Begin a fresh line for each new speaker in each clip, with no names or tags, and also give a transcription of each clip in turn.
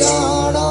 जाना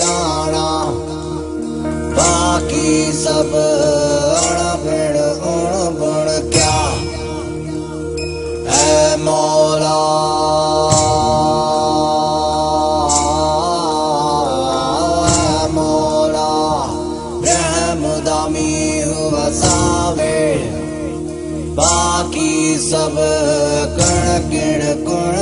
जाना बाकी सब वसावे बाकी कुण